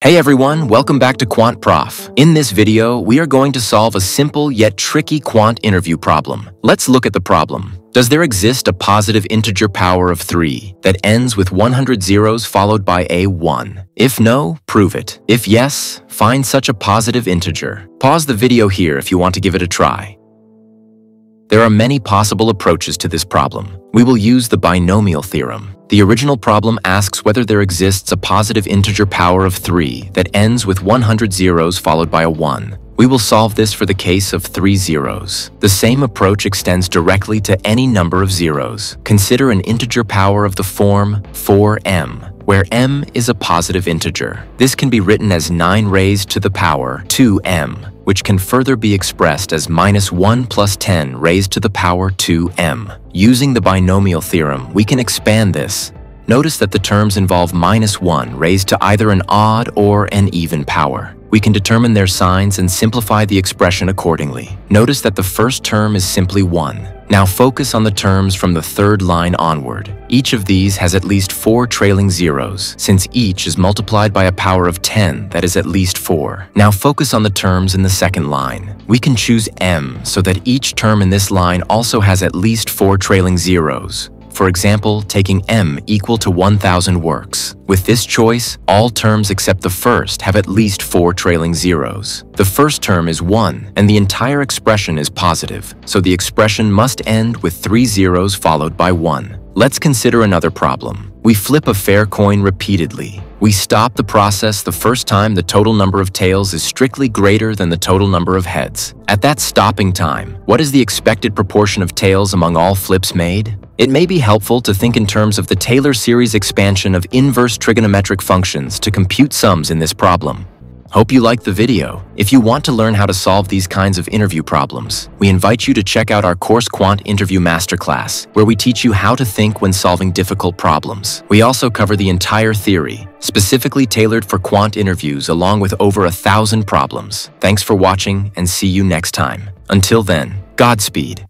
Hey everyone, welcome back to Quant Prof. In this video, we are going to solve a simple yet tricky quant interview problem. Let's look at the problem. Does there exist a positive integer power of 3 that ends with 100 zeros followed by a 1? If no, prove it. If yes, find such a positive integer. Pause the video here if you want to give it a try. There are many possible approaches to this problem. We will use the binomial theorem. The original problem asks whether there exists a positive integer power of 3 that ends with 100 zeros followed by a 1. We will solve this for the case of three zeros. The same approach extends directly to any number of zeros. Consider an integer power of the form 4m, where m is a positive integer. This can be written as 9 raised to the power 2m, which can further be expressed as minus 1 plus 10 raised to the power 2m. Using the binomial theorem, we can expand this. Notice that the terms involve minus 1 raised to either an odd or an even power. We can determine their signs and simplify the expression accordingly. Notice that the first term is simply 1. Now focus on the terms from the third line onward. Each of these has at least four trailing zeros, since each is multiplied by a power of 10 that is at least 4. Now focus on the terms in the second line. We can choose m so that each term in this line also has at least four trailing zeros. For example, taking m equal to 1,000 works. With this choice, all terms except the first have at least four trailing zeros. The first term is 1, and the entire expression is positive, so the expression must end with three zeros followed by 1. Let's consider another problem. We flip a fair coin repeatedly. We stop the process the first time the total number of tails is strictly greater than the total number of heads. At that stopping time, what is the expected proportion of tails among all flips made? It may be helpful to think in terms of the Taylor series expansion of inverse trigonometric functions to compute sums in this problem. Hope you liked the video. If you want to learn how to solve these kinds of interview problems, we invite you to check out our Course Quant Interview Masterclass, where we teach you how to think when solving difficult problems. We also cover the entire theory, specifically tailored for quant interviews along with over a thousand problems. Thanks for watching and see you next time. Until then, Godspeed.